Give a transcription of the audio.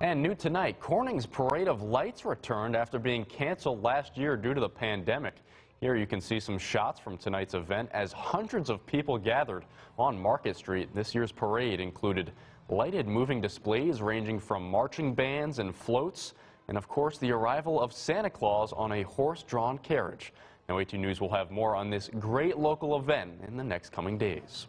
And new tonight, Corning's Parade of Lights returned after being canceled last year due to the pandemic. Here you can see some shots from tonight's event as hundreds of people gathered on Market Street. This year's parade included lighted moving displays ranging from marching bands and floats, and of course the arrival of Santa Claus on a horse-drawn carriage. Now 18 News will have more on this great local event in the next coming days.